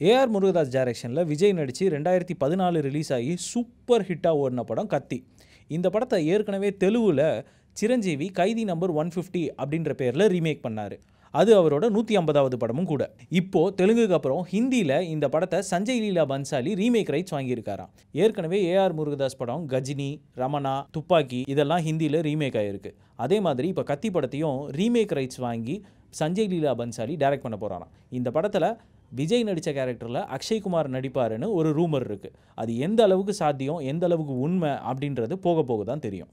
AR Murugadoss டைரக்ஷனில் விஜய் நடித்து ரெண்டாயிரத்தி பதினாலு ரிலீஸ் ஆகி சூப்பர் ஹிட்டாக ஓடின படம் கத்தி. இந்த படத்தை ஏற்கனவே தெலுவில் Chiranjeevi Khaidi number one fifty அப்படின்ற பேரில் ரீமேக் பண்ணார். அது அவரோட நூற்றி ஐம்பதாவது படமும் கூட. இப்போது தெலுங்குக்கு அப்புறம் ஹிந்தியில் இந்த படத்தை சஞ்சய் லீலா பன்சாலி ரீமேக் ரைட்ஸ் வாங்கியிருக்காராம். ஏற்கனவே ஏஆர் முருகதாஸ் படம் கஜினி ரமணா துப்பாக்கி இதெல்லாம் ஹிந்தியில் ரீமேக் ஆகிருக்கு அதே மாதிரி இப்போ கத்தி படத்தையும் ரீமேக் ரைட்ஸ் வாங்கி சஞ்சய் லீலா பன்சாலி டைரக்ட் பண்ண போகிறாராம் இந்த படத்தில் விஜய் நடித்த கேரக்டரில் அக்ஷய்குமார் நடிப்பாருன்னு ஒரு ரூமர் இருக்குது அது எந்த அளவுக்கு சாத்தியம் எந்த அளவுக்கு உண்மை அப்படின்றது போக போக தான் தெரியும்.